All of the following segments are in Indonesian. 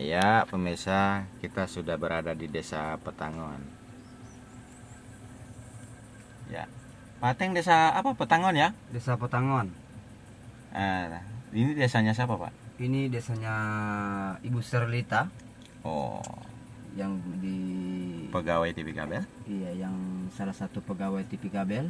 Ya, pemirsa, kita sudah berada di Desa Petangon. Ya. Pateng desa apa? Petangon ya? Desa Petangon. Eh, ini desanya siapa, Pak? Ini desanya Ibu Serlita Oh, yang di pegawai TV kabel. iya yang salah satu pegawai TV kabel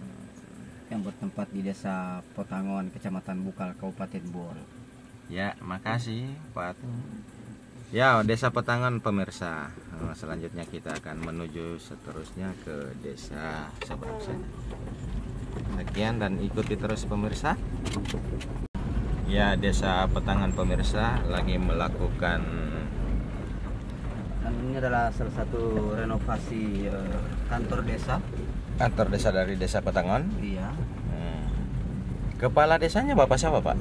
eh, yang bertempat di Desa Petangon, Kecamatan Bukal, Kabupaten Bol. Ya, makasih, Pak. Ya, Desa Petangon pemirsa. Eh, Selanjutnya kita akan menuju seterusnya ke desa seberang sana. Sekian dan ikuti terus pemirsa. Ya, Desa Petangan pemirsa lagi melakukan Dan ini adalah salah satu renovasi eh, kantor desa. kantor desa dari Desa Petangon. Iya. Hmm. Kepala desanya Bapak siapa, Pak?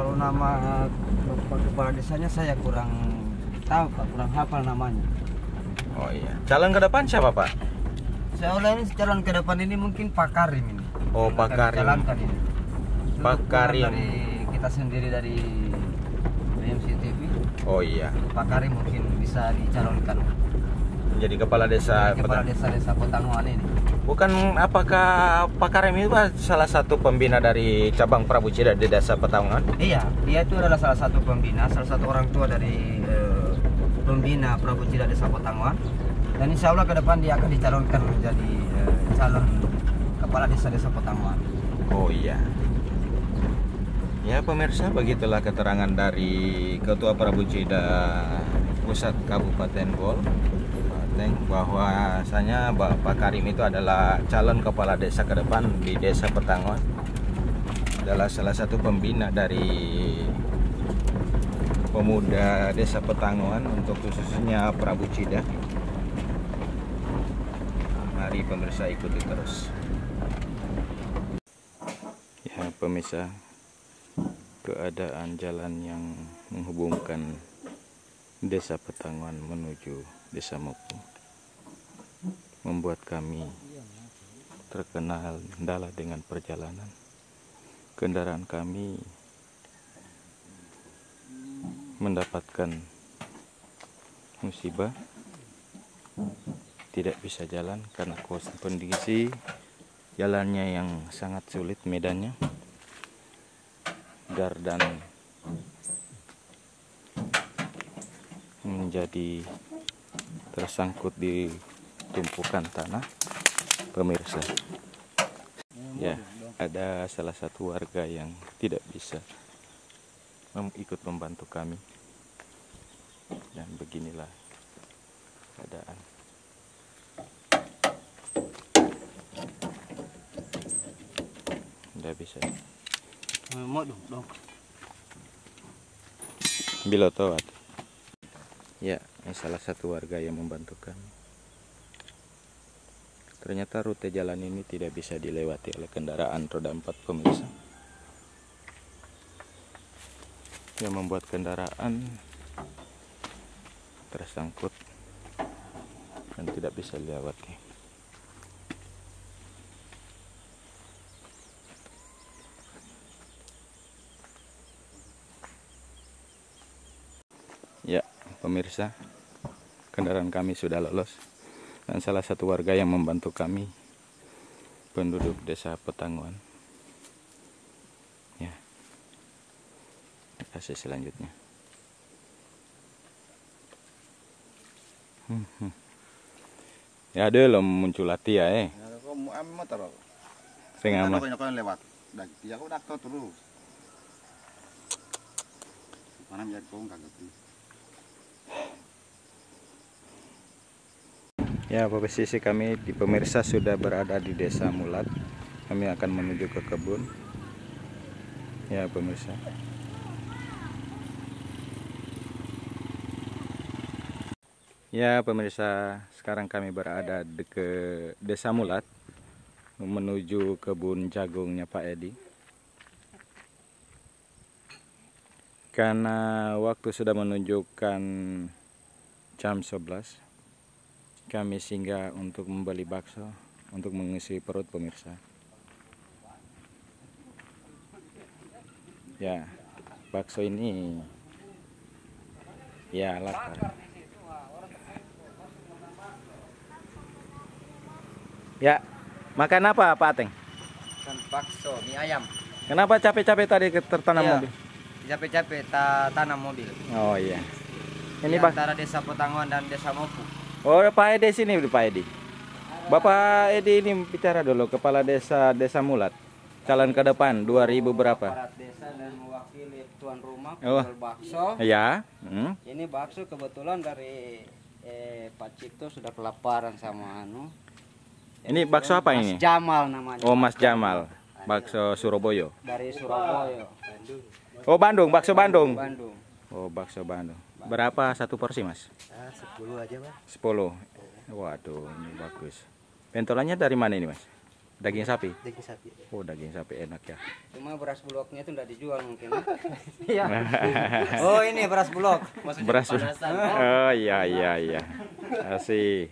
Kalau nama kepala, kepala desanya saya kurang tahu Pak, kurang hafal namanya. Oh iya. Calon ke depan siapa, Pak? Saya oleh ini calon ke depan ini mungkin Pak Karim ini. Oh, Pak Karim. ini. Pak Karim. Dari kita sendiri dari BMC TV, Oh iya. Pak Karim mungkin bisa dicalonkan. Jadi kepala desa Kepala Petangan. desa-desa Potanguan ini. Bukan apakah Pak Karim itu salah satu pembina dari cabang Prabu Cida di Desa Petangan? Iya, dia itu adalah salah satu pembina, salah satu orang tua dari eh, pembina Prabu Cida Desa Potanguan. Dan insya Allah ke depan dia akan dicalonkan menjadi eh, calon kepala desa-desa Potanguan. Oh iya. Ya pemirsa, begitulah keterangan dari Ketua Prabu Cida Pusat Kabupaten Bol Bateng, bahwasanya Bapak Karim itu adalah calon kepala desa ke depan di Desa Petangon adalah salah satu pembina dari pemuda Desa Petangon untuk khususnya Prabu Cida. Mari pemirsa ikuti terus. Ya pemirsa, keadaan jalan yang menghubungkan Desa Petangon menuju Desa Moku membuat kami terkenal kendala dengan perjalanan. Kendaraan kami mendapatkan musibah tidak bisa jalan karena kondisi jalannya yang sangat sulit medannya dar dan menjadi tersangkut di tumpukan tanah pemirsa ya ada salah satu warga yang tidak bisa mem- ikut membantu kami dan beginilah keadaan tidak bisa dong. Biloto Atu. Ya, ini salah satu warga yang membantu kami. Ternyata rute jalan ini tidak bisa dilewati oleh kendaraan roda 4 pemirsa. Yang membuat kendaraan tersangkut dan tidak bisa dilewati. Ya, pemirsa, kendaraan kami sudah lolos dan salah satu warga yang membantu kami penduduk desa Petanguan. Ya, kasih selanjutnya. Hmm, hmm. Ya ada lo muncul hati ya eh. Ya. Sing Kan amat. lewat. Dia kok dak terus. Mana biar kau enggak ngerti. Ya, posisi kami di pemirsa sudah berada di Desa Mulat. Kami akan menuju ke kebun. Ya, pemirsa. Ya, pemirsa, sekarang kami berada di ke Desa Mulat menuju kebun jagungnya Pak Edi. Karena waktu sudah menunjukkan jam 11 kami singgah untuk membeli bakso untuk mengisi perut pemirsa. Ya, bakso ini ya lapar ya makan apa Pak Ateng Kan bakso, mie ayam. kenapa capek-capek tadi tertanam Iya. mobil Capek-capek ta tanam mobil. oh iya ini Di antara desa Petanguan dan desa Mopu. Oh Pak Edi sini Pak Edi Bapak Edi ini bicara dulu kepala desa Desa Mulat calon ke depan 2000 berapa Aparat desa dan mewakili tuan rumah Oh. bakso. ya hmm. Ini bakso kebetulan dari eh, Pak Cipto sudah kelaparan sama anu. ini bakso apa Mas ini Jamal namanya. oh Mas Jamal bakso Surabaya Dari Surabaya. oh Bandung bakso Bandung Bandung. Oh, bakso Bandung. Berapa satu porsi, Mas? Ah, 10 aja, Bang. 10. Waduh, ini bagus. Pentolannya dari mana ini, Mas? Daging sapi. Daging sapi. Oh, daging sapi enak ya. Cuma beras bulognya itu udah dijual mungkin. Iya. oh, ini beras bulog. Maksudnya Beras. kepanasan. Oh, iya iya iya. Asih.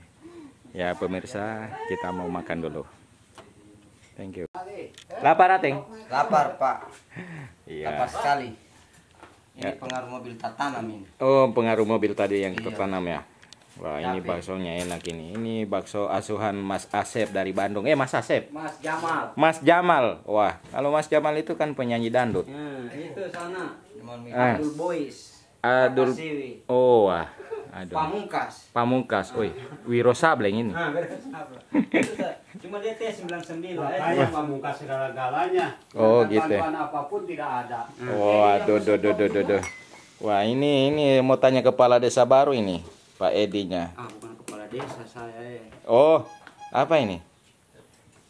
Ya, pemirsa, kita mau makan dulu. Thank you. Lapar, Ateng? Lapar, Pak. Iya. Lapar sekali. Ya. Ini pengaruh mobil tertanam ini. Oh, pengaruh mobil tadi yang Iya. tertanam ya. Wah, ini Tapi- baksonya enak ini. Ini bakso asuhan Mas Asep dari Bandung. Eh, Mas Asep. Mas Jamal. Mas Jamal. Wah, kalau Mas Jamal itu kan penyanyi dandut. Hmm, itu sana. Ah. Abdul Boys. Adul. Oh, wah. Aduh. Pamungkas. Pamungkas. Oi, Wiro Sableng ini. Nah, apa? Cuma dia T 99 Makanya pamungkas segala-galanya. Oh, Dan gitu ya. Bantuan apa pun tidak ada. Oh, aduh, aduh, aduh, aduh, aduh. Wah, ini ini mau tanya kepala desa baru ini, Pak Edinya. Ah, bukan kepala desa saya. eh. Oh, apa ini?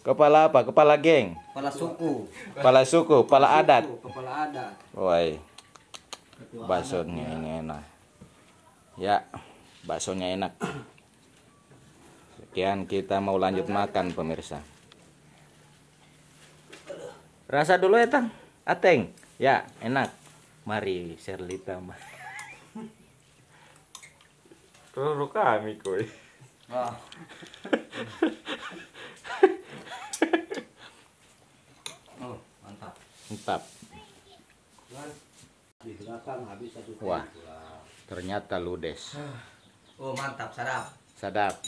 Kepala apa? Kepala geng, Kepala suku. kepala suku, kepala adat. Suku, Kepala adat. Woi, baksonya ini enak. Ya, baksonya enak. Sekian kita mau lanjut makan pemirsa. Rasa dulu ya Tang. Ateng. Ya, enak. Mari Serlita. Ruru kami koi. Wah. Oh, mantap. Mantap. Di belakang habis satu Wah. Ternyata ludes. Oh, mantap, sadap. Sadap.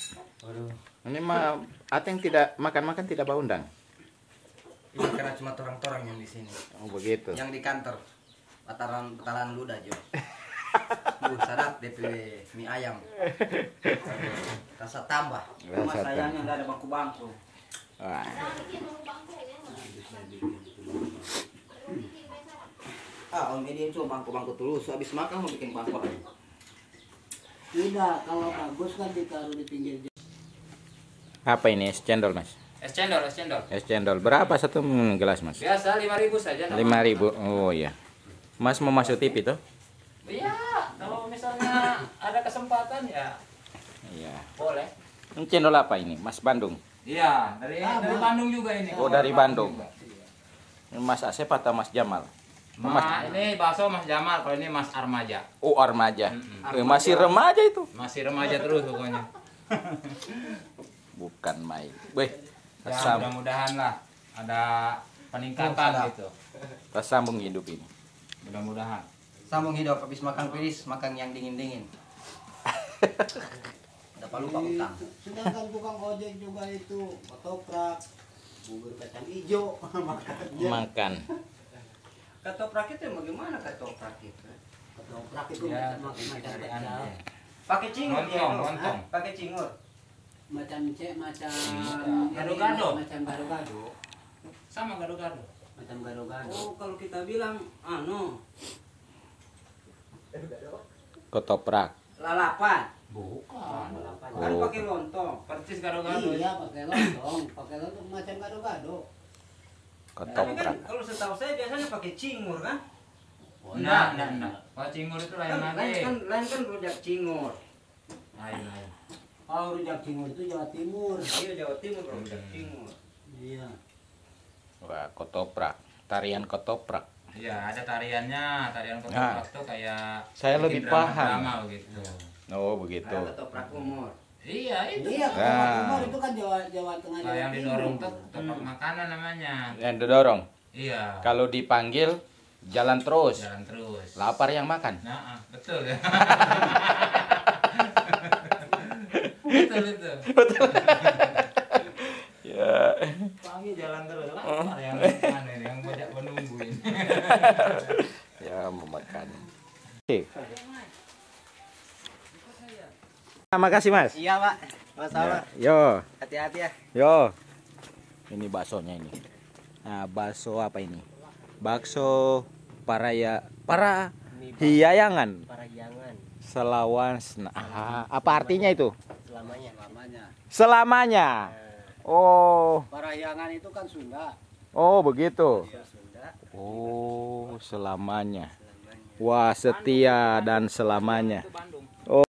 Waduh. Ini mah Ateng tidak makan-makan tidak bau undang. Ini karena cuma orang-orang yang di sini. Oh begitu. Yang di kantor. Pataran pataran luda jo. Uh, sadap DP mie ayam. Rasa tambah. Cuma Rasa sayangnya nggak ada bangku-bangku. Wah. Ah, om ini cuma bangku-bangku terus. Habis makan mau bikin bangku. Tidak, kalau bagus kan ditaruh di pinggir jalan. Apa ini es cendol mas? Es cendol, es cendol. Es cendol berapa satu gelas mas? Biasa 5000 saja. nama. Lima ribu. Oh iya. Mas mau masuk TV tuh? Iya, kalau misalnya ada kesempatan ya Iya. boleh. Ini cendol apa ini? Mas Bandung. Iya, dari dari Bandung juga ini. Oh dari Bandung. Ini Mas Asep atau Mas Jamal? Oh, Ma, ini bakso Mas Jamal, kalau ini Mas Armaja. Oh remaja. Mm-mm. Eh, masih remaja itu. Masih remaja terus pokoknya. Bukan main. Weh. Ya, mudah-mudahan lah ada peningkatan sadap. gitu. kita sambung hidup ini. Mudah-mudahan. Sambung hidup habis makan piris, makan yang dingin-dingin. Dapat lupa utang. Sedangkan tukang ojek juga itu ketoprak, bubur kacang hijau, makannya. Makan. Ketoprak itu bagaimana ketoprak itu? Ketoprak itu Ya, kacang. anu. Pakai cingur. Hah? Pakai cingur. Macam cek, macam Gado-gado. Macam gado-gado. Sama gado-gado. Macam gado-gado. Oh, kalau kita bilang anu, Ketoprak. lalapan. Bukan. Kan Oh. pakai lontong. Percis gado-gado. Iya, pakai lontong, pakai lontong macam gado-gado. Tapi kan Ketoprak. kalau setahu saya biasanya pakai cingur kan? Oh, Enggak, enggak, enggak. Kalau cingur itu lain Kan lain lagi. kan lain kan rujak cingur. Lain, lain. Oh, rujak cingur itu Jawa Timur. Iya Jawa Timur rujak cingur. Iya. Wah, ketoprak. Tarian ketoprak. Iya, ada tariannya. Tarian Nah. ketoprak tuh kayak Saya lebih paham. drama gitu. Oh, begitu. Ada ketoprak umur. Iya, itu. Iya, Nah. Jawa Timur itu kan Jawa Jawa Tengah Nah, Jawa yang didorong tuh ketoprak makanan namanya. Yang didorong. Iya. Kalau dipanggil Jalan terus. Jalan terus. Lapar yang makan. Nah, ah, betul ya. betul itu. Ya. Pagi jalan terus. Lapar yang mana ini, yang banyak menungguin. Ya, memakan. Oke. Terima kasih, Mas. Iya pak, masalah. Ya, Yo. Hati-hati ya. Yo. Ini baksonya ini. Nah, bakso apa ini? Bakso paraya para hiayangan Parayangan selawan Sena- Ah, apa artinya itu? selamanya. Selamanya. Selamanya. Oh, Parayangan itu kan Sunda. oh begitu. Sunda. Oh, selamanya. Selamanya. Wah, setia dan selamanya. Bandung.